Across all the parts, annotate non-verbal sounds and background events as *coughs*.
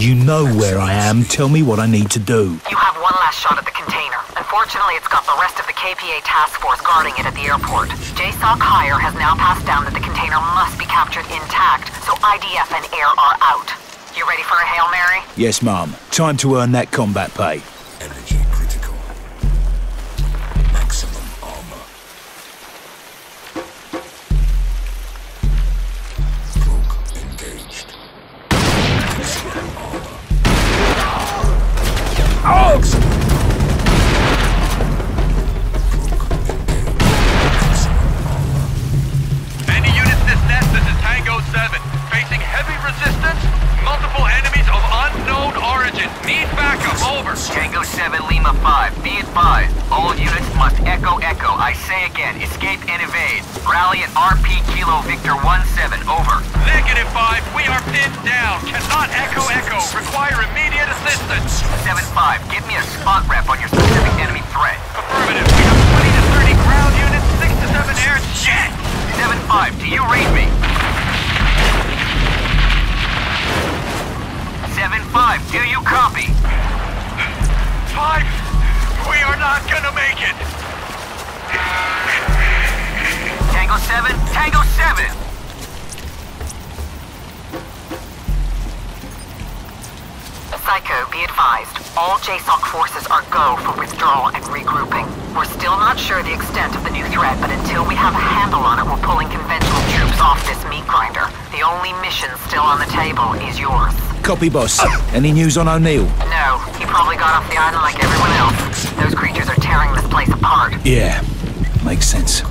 You know where I am. Tell me what I need to do. You have one last shot at the container. Unfortunately, it's got the rest of the KPA task force guarding it at the airport. JSOC Higher has now passed down that the container must be captured intact, so IDF and air are out. You ready for a Hail Mary? Yes, Mum. Time to earn that combat pay. Over. Tango 7 Lima 5, be advised. All units must echo echo. I say again, escape and evade. Rally at RP Kilo Victor 17, over. Negative 5, we are pinned down. Cannot echo echo. Require immediate assistance. 7-5, give me a spot rep on your specific enemy threat. Affirmative. We have 20 to 30 ground units, 6 to 7 air. Shit! 7-5, do you read me? 7-5, do you copy? 5, we are not gonna make it. Tango 7, Tango 7! Psycho, be advised. All JSOC forces are go for withdrawal and regrouping. We're still not sure the extent of the new threat, but until we have a handle on it, we're pulling conventional troops off this meat grinder. The only mission still on the table is yours. Copy, boss. Any news on O'Neill? No, he probably got off the island like everyone else. Those creatures are tearing this place apart. Yeah, makes sense.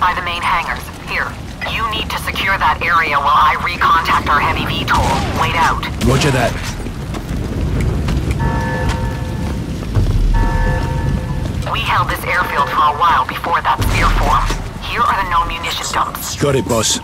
By the main hangars. Here. You need to secure that area while I recontact our heavy VTOL. Wait out. Roger that. We held this airfield for a while before that sphere formed. Here are the no munition dumps. Got it, boss.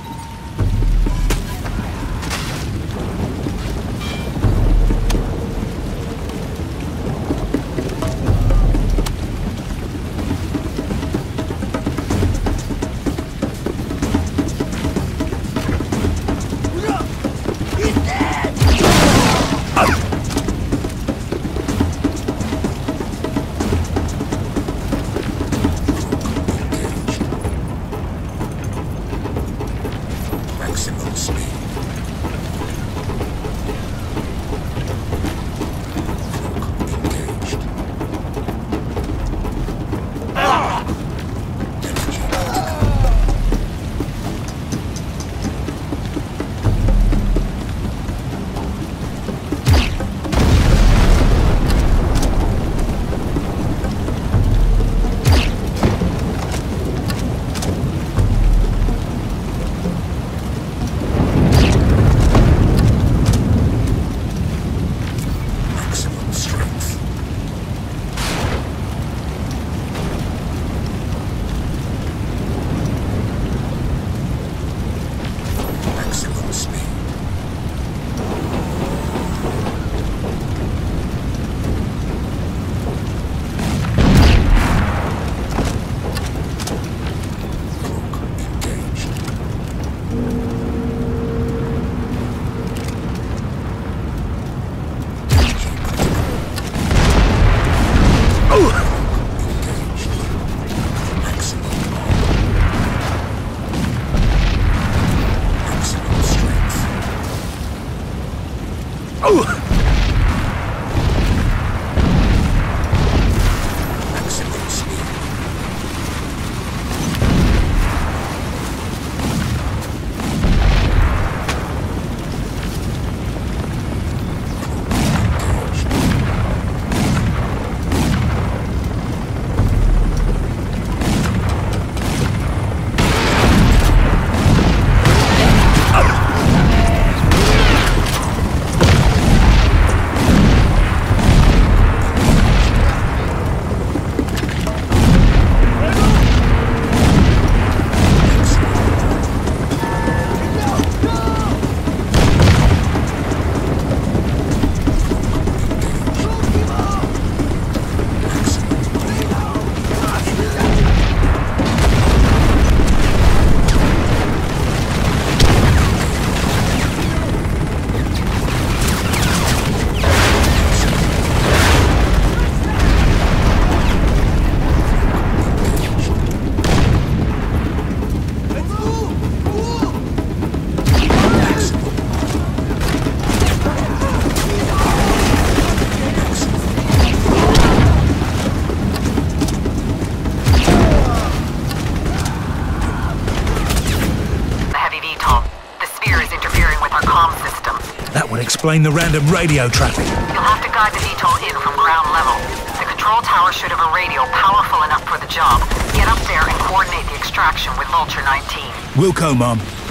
Explain the random radio traffic. You'll have to guide the VTOL in from ground level. The control tower should have a radio powerful enough for the job. Get up there and coordinate the extraction with Vulture 19. Wilco, Mum. Maximum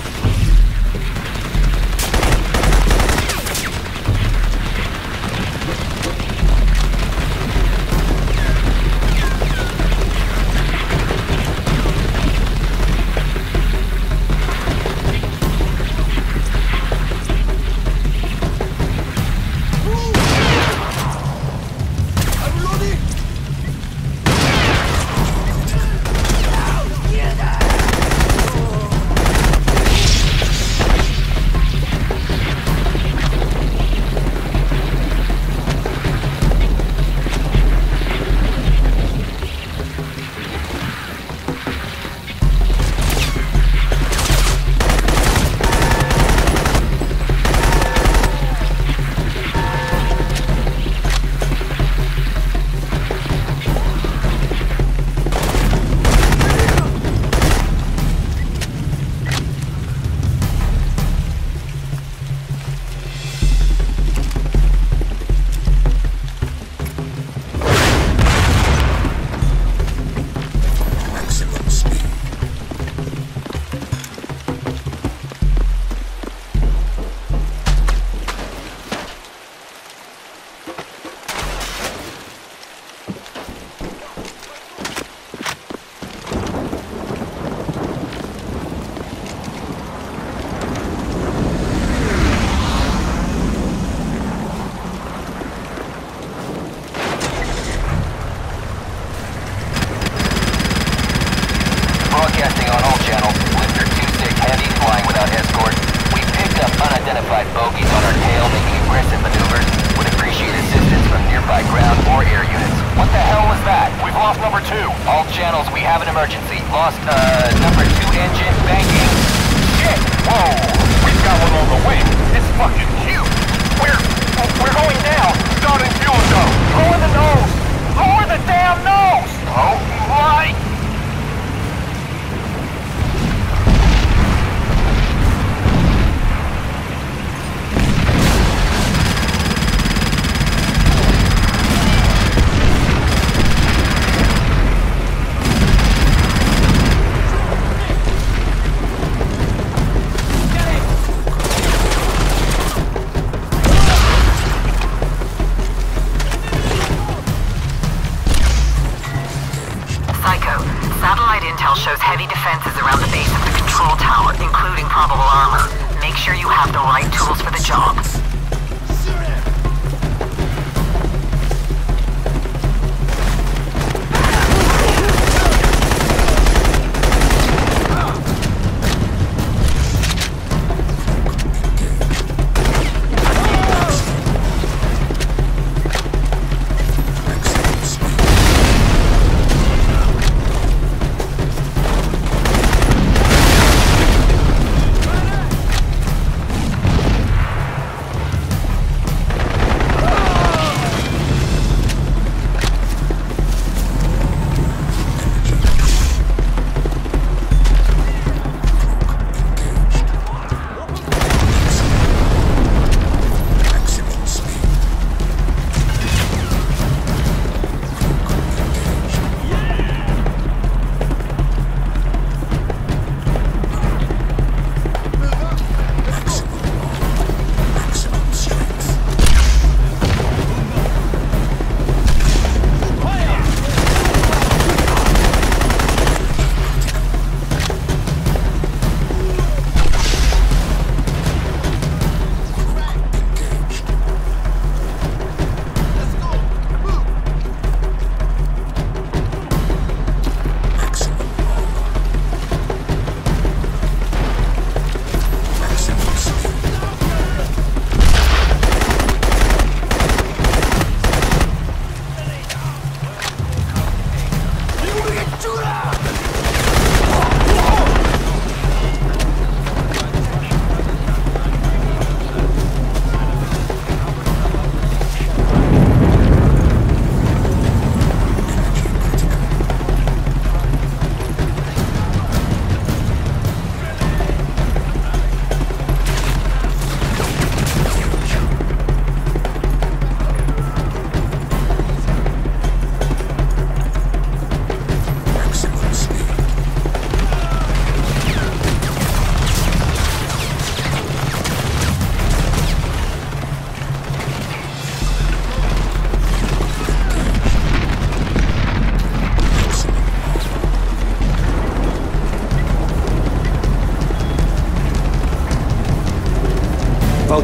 heavy defenses around the base of the control tower, including probable armor. Make sure you have the right tools for the job.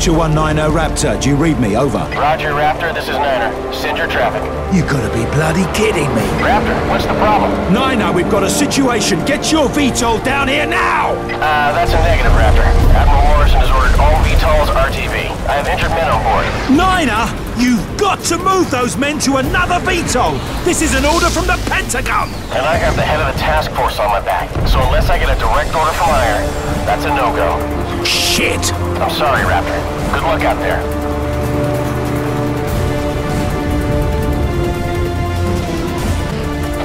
Vulture 190 Raptor, do you read me? Over. Roger, Raptor, this is Niner. Send your traffic. You gotta be bloody kidding me. Raptor, what's the problem? Niner, we've got a situation. Get your VTOL down here now! Uh, that's a negative, Raptor. Admiral Morrison has ordered all VTOLs RTB. I have injured men on board. Niner, you've got to move those men to another VTOL. This is an order from the Pentagon. And I have the head of the task force on my back. So unless I get a direct order from higher, that's a no-go. Shit! I'm sorry, Raptor. Good luck out there.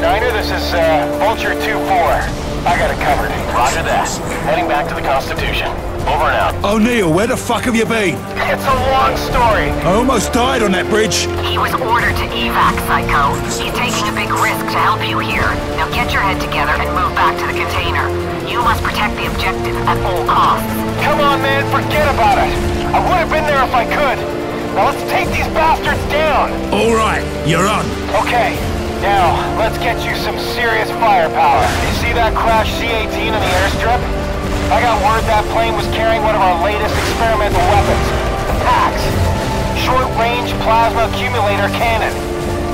Niner, this is, uh, Vulture 2-4. I got it covered. Roger that. Heading back to the Constitution. Over and out. Oh, O'Neill, where the fuck have you been? It's a long story. I almost died on that bridge. He was ordered to evac, Psycho. He's taking a big risk to help you here. Now get your head together and move back to the container. You must protect the objective at all costs. Come on, man, forget about it. I would have been there if I could. Now let's take these bastards down. All right, you're on. Okay, now let's get you some serious firepower. You see that crash C-18 in the airstrip? I got word that plane was carrying one of our latest experimental weapons, the PAX. Short-range plasma accumulator cannon.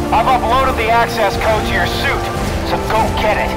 I've uploaded the access code to your suit, so go get it.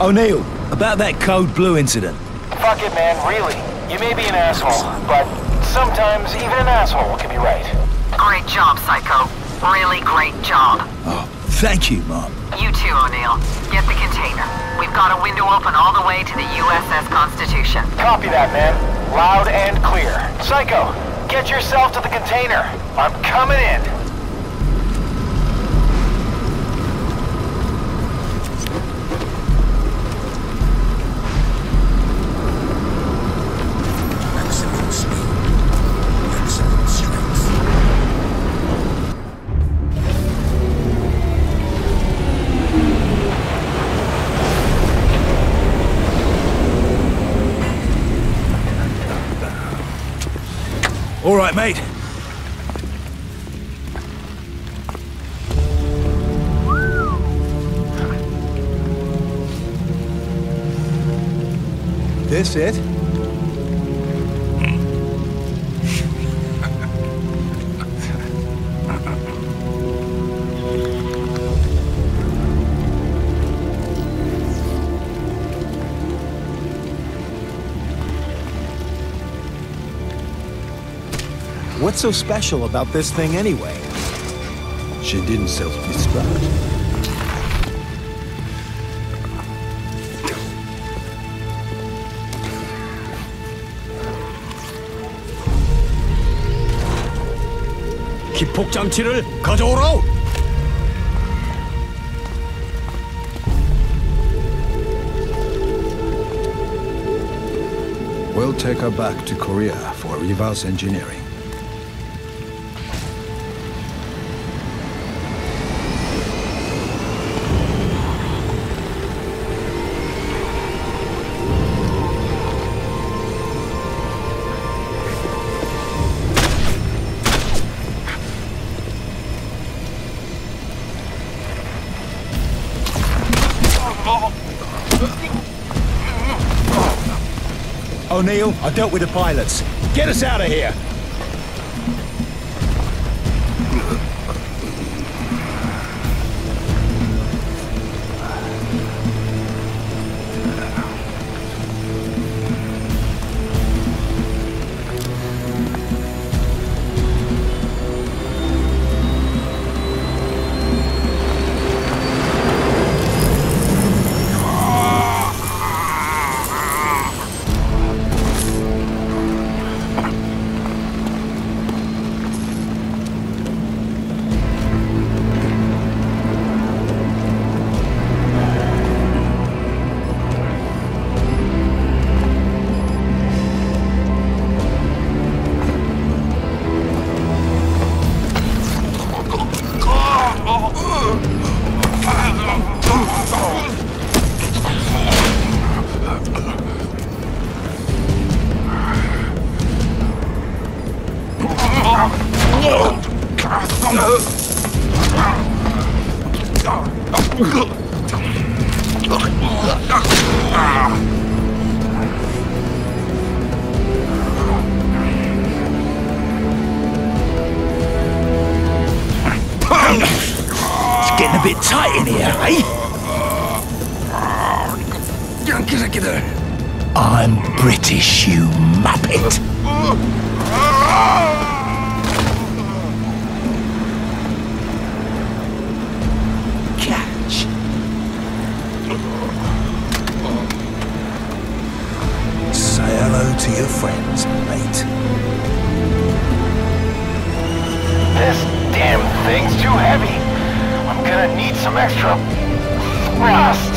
O'Neill, about that code blue incident. Fuck it, man, really. You may be an asshole, but sometimes even an asshole can be right. Great job, Psycho. Really great job. Oh, thank you, Mom. You too, O'Neill. Get the container. We've got a window open all the way to the USS Constitution. Copy that, man. Loud and clear. Psycho, get yourself to the container. I'm coming in. All right, mate. This it? What's so special about this thing anyway? She didn't self-destruct. 기폭 장치를 가져오라. We'll take her back to Korea for reverse engineering. O'Neill, I dealt with the pilots. Get us out of here! I'm British, you muppet. Catch. Say hello to your friends, mate. This damn thing's too heavy. I'm gonna need some extra thrust.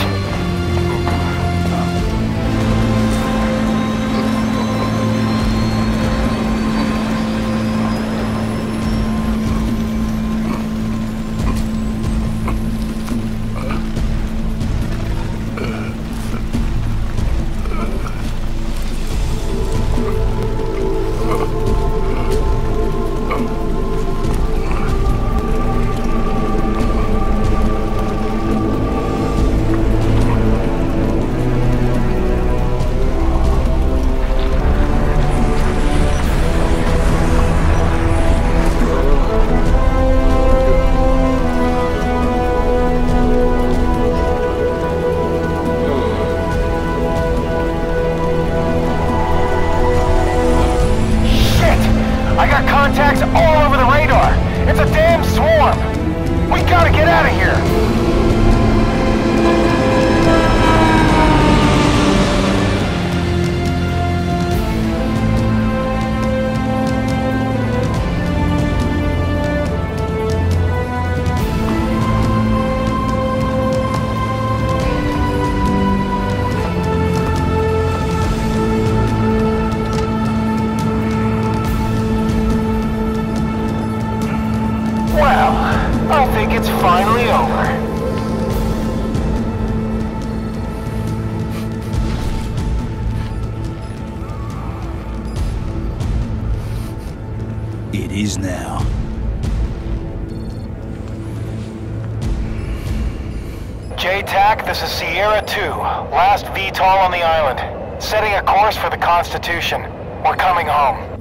Finally over. It is now. JTAC, this is Sierra 2. Last VTOL on the island. Setting a course for the Constitution. We're coming home.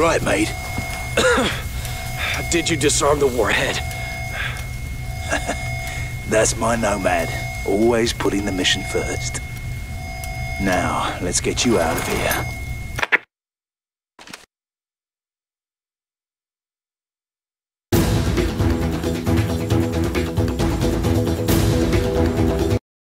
Alright, mate? *coughs* Did you disarm the warhead? *laughs* That's my nomad. Always putting the mission first. Now, let's get you out of here.